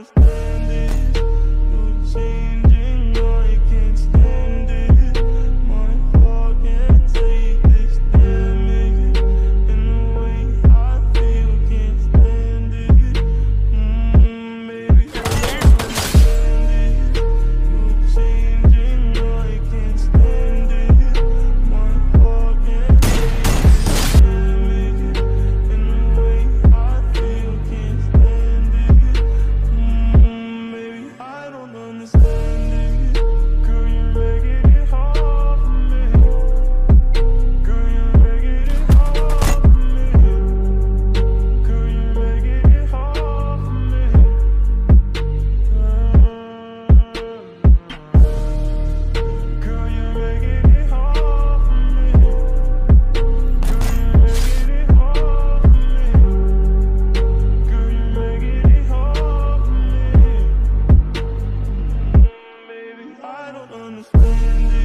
understand. understand it.